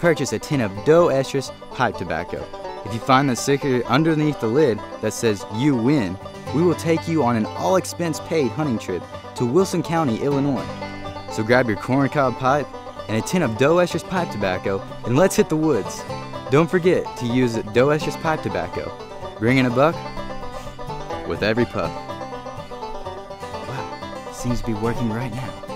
purchase a tin of Doe Estrus pipe tobacco. If you find the sticker underneath the lid that says you win, we will take you on an all expense paid hunting trip to Wilson County, Illinois. So grab your corncob pipe and a tin of Doe Estrus pipe tobacco and let's hit the woods. Don't forget to use Doe Estrus pipe tobacco. Bring in a buck with every puff. Wow, seems to be working right now.